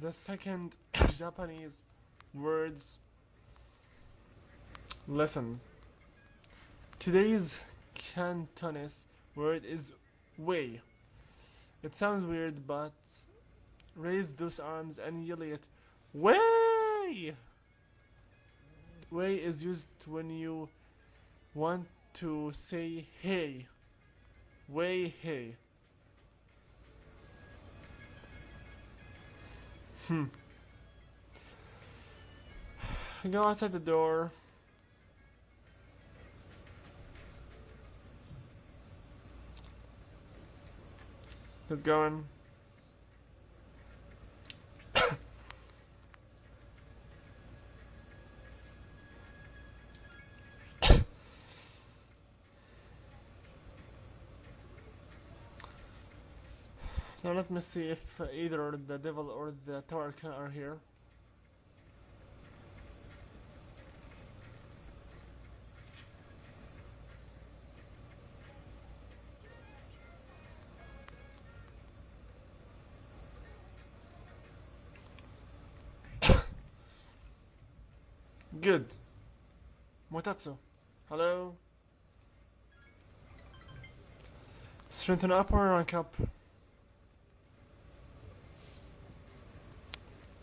the second Japanese words lesson. Today's Cantonese word is way. It sounds weird, but raise those arms and yell it. Way! Way is used when you want to say hey. Way hey. Hmm. I Go outside the door. Keep going. Now let me see if either the devil or the tower are here. Good. Mutatsu. Hello. Strengthen up or rank up?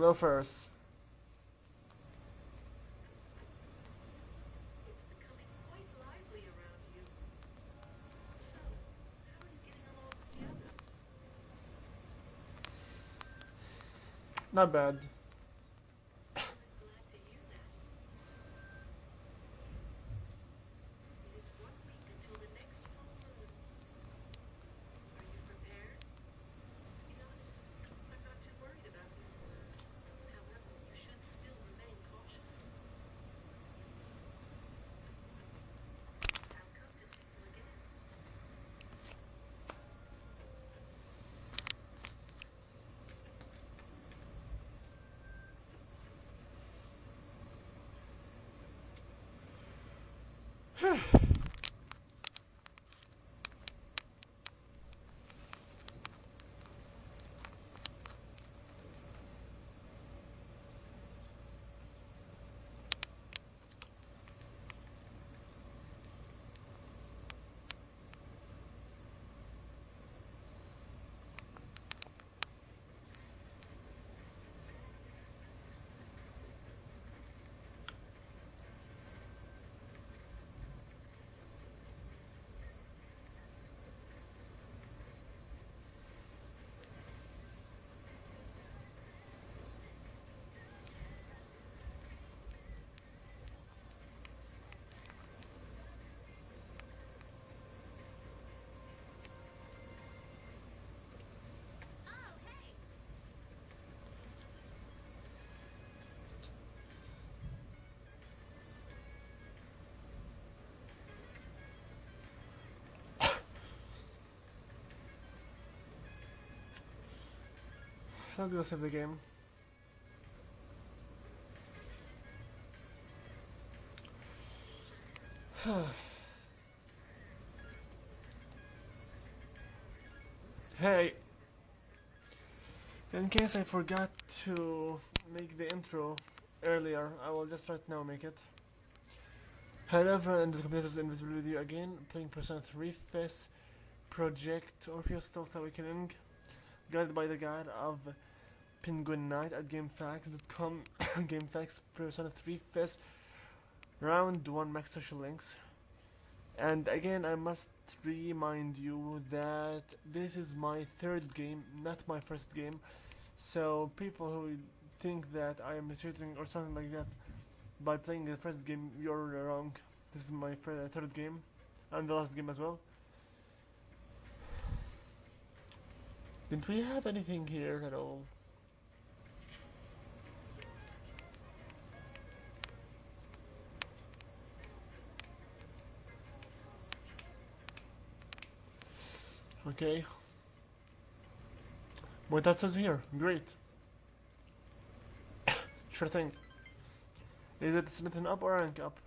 the others? Not bad. Whew. Let's go save the game. hey, in case I forgot to make the intro earlier, I will just right now make it. Hello everyone, and the computers invisible you again, playing Persona 3 FES Project Orpheus Telos Awakening, guided by the guide of Penguin Knight at GameFAQs.com, GameFAQs Persona 3 FES Round 1 Max Social Links. And again, I must remind you that this is my third game, not my first game. So people who think that I am cheating or something like that by playing the first game, you're wrong. This is my third game, and the last game as well. Didn't we have anything here at all? Okay. Says here. Great. sure thing. Is it smitten up or rank up?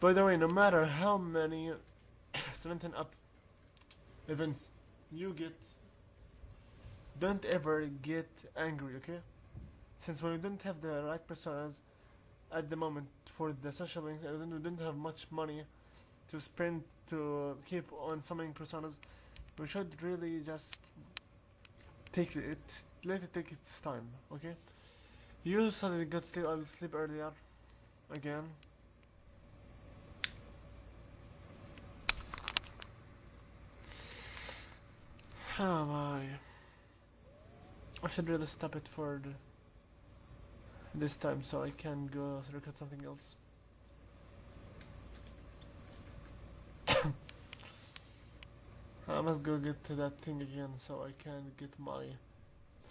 By the way, no matter how many smitten up events you get, don't ever get angry, okay? Since we don't have the right personas at the moment for the social links and we don't have much money to spend to keep on summoning personas, we should really just take it, let it take its time, okay? You suddenly got sleep, I'll sleep earlier again. Oh How am I? Should really stop it for this time so I can go look at something else. I must go get to that thing again so I can get my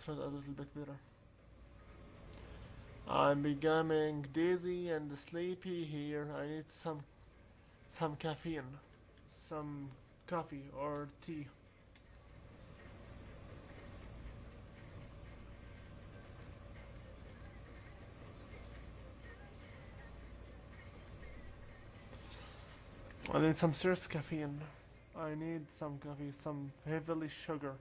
thread a little bit better. I'm becoming dizzy and sleepy here. I need some some caffeine, some coffee or tea. I need some serious caffeine. I need some coffee, some heavily sugar.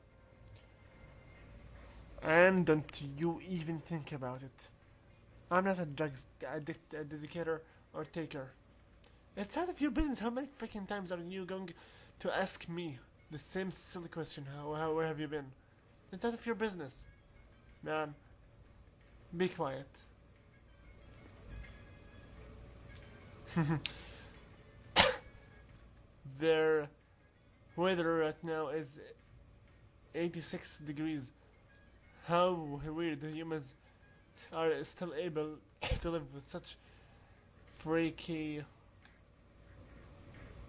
And don't you even think about it. I'm not a drugs addict, a dedicator or taker. It's out of your business. How many freaking times are you going to ask me the same silly question? How, how where have you been? It's out of your business, man. Be quiet. Their weather right now is 86 degrees. How weird the humans are still able to live with such freaky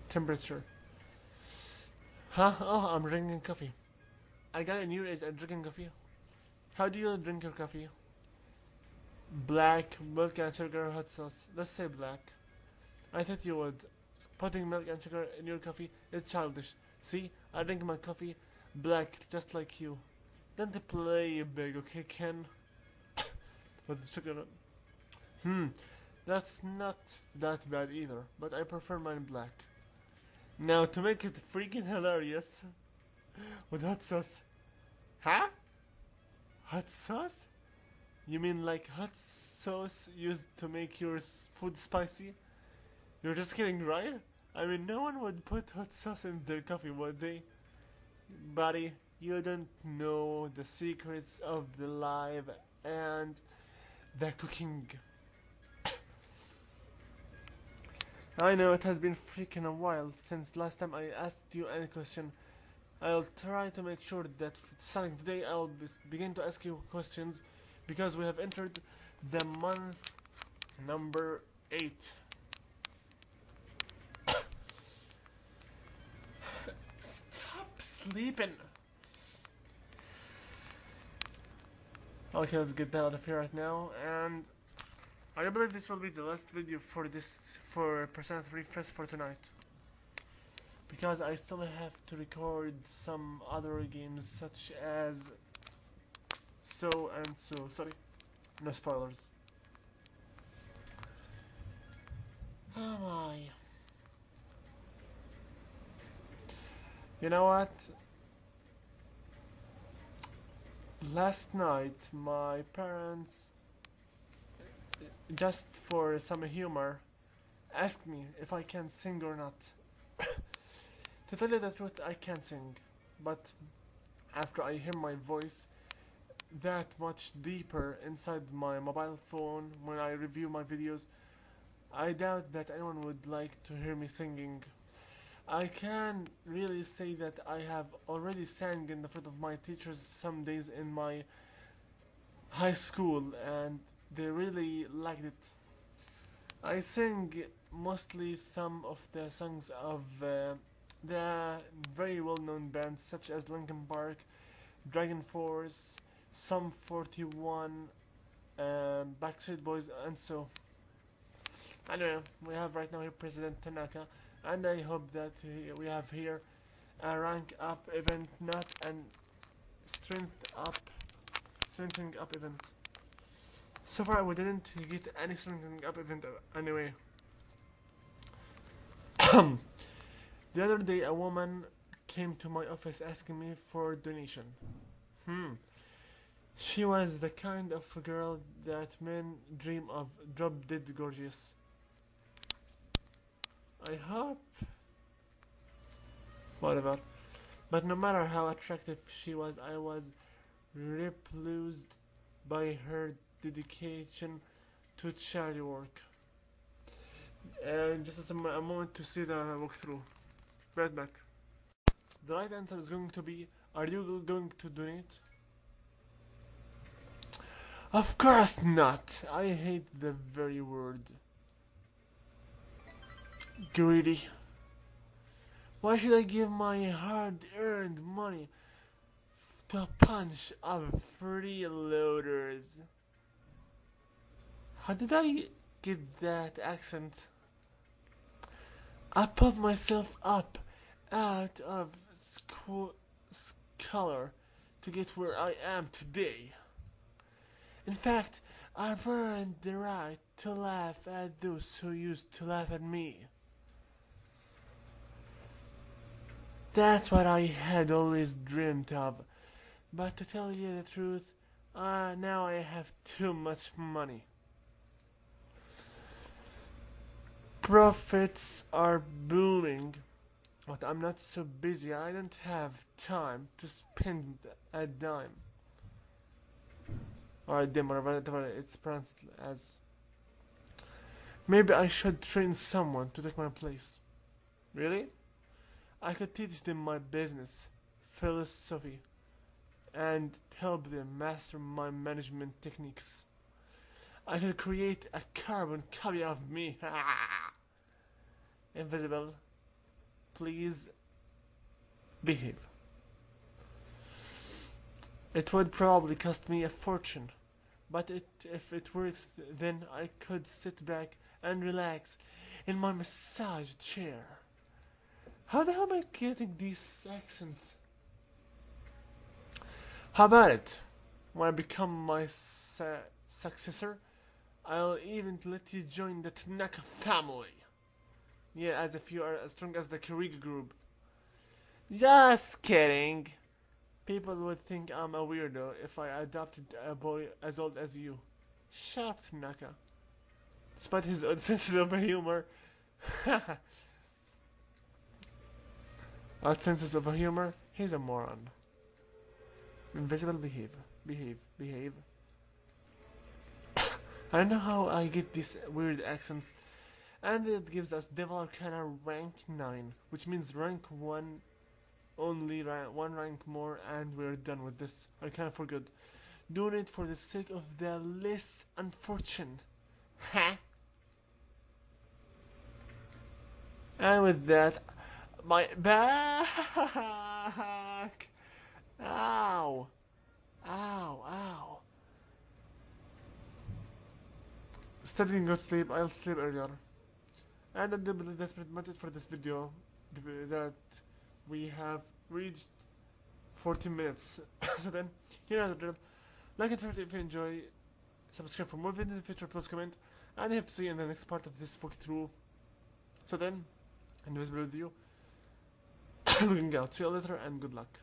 temperature. Huh? Oh, I'm drinking coffee. I got a new age at drinking coffee. How do you drink your coffee? Black, milk and sugar, hot sauce. Let's say black. I thought you would. Putting milk and sugar in your coffee is childish. See, I drink my coffee black just like you. Don't play big, okay, Ken? With the sugar. Hmm, that's not that bad either, but I prefer mine black. Now, to make it freaking hilarious, with hot sauce. Huh? Hot sauce? You mean like hot sauce used to make your food spicy? You're just kidding, right? I mean, no one would put hot sauce in their coffee, would they? Buddy, you don't know the secrets of the life and the cooking. I know it has been freaking a while since last time I asked you any question. I'll try to make sure that starting today I'll be- begin to ask you questions because we have entered the month number 8. Sleeping! Okay, let's get that out of here right now and I believe this will be the last video for this for Persona 3 Fest for tonight. Because I still have to record some other games such as so and so. Sorry, no spoilers. Oh my. You know what? Last night, my parents, just for some humor, asked me if I can sing or not. to tell you the truth, I can't sing, but after I hear my voice that much deeper inside my mobile phone when I review my videos, I doubt that anyone would like to hear me singing. I can really say that I have already sang in the front of my teachers some days in my high school and they really liked it. I sing mostly some of the songs of uh, are very well known bands such as Linkin Park, Dragon Force, Sum 41, um, Backstreet Boys, and so. Anyway, we have right now here President Tanaka, and I hope that we have here a rank up event, not an strength up, strengthening up event. So far, we didn't get any strengthening up event uh, anyway. the other day, a woman came to my office asking me for donation. Hmm. She was the kind of girl that men dream of, drop dead gorgeous. I hope. Whatever. But no matter how attractive she was, I was repulsed by her dedication to charity work. And just a, a moment to see the walkthrough. Right back. The right answer is going to be Are you going to donate? Of course not! I hate the very word. Greedy. Why should I give my hard earned money to a bunch of freeloaders? How did I get that accent? I pumped myself up out of squ- scholar to get where I am today. In fact, I've earned the right to laugh at those who used to laugh at me. That's what I had always dreamed of. But to tell you the truth, uh, now I have too much money. Profits are booming, but I'm not so busy. I don't have time to spend a dime. Or a dim, or whatever it's pronounced as. Maybe I should train someone to take my place. Really? I could teach them my business, philosophy, and help them master my management techniques. I could create a carbon copy of me. Invisible. Please behave. It would probably cost me a fortune, but it, if it works, then I could sit back and relax in my massage chair. How the hell am I getting these accents? How about it? When I become my su- successor, I'll even let you join the Tanaka family. Yeah, as if you are as strong as the Kirijo group. Just kidding. People would think I'm a weirdo if I adopted a boy as old as you. Shut up, Tanaka. Despite his odd senses of humor. odd senses of humor, he's a moron. Invisible behave, behave, behave. I don't know how I get these weird accents. And it gives us Devil Arcana rank 9, which means rank 1, only one rank more, and we're done with this Arcana for good. Doing it for the sake of the less unfortunate. Ha! And with that, my back! Ow! Ow, ow. Studying good sleep, I'll sleep earlier. And I do believe that's pretty much it for this video. That we have reached 40 minutes. so then, you know the drill. Like and favorite if you enjoy. Subscribe for more videos in the future, plus comment. And I hope to see you in the next part of this walkthrough. So then, invisible you. Looking out. See you later and good luck.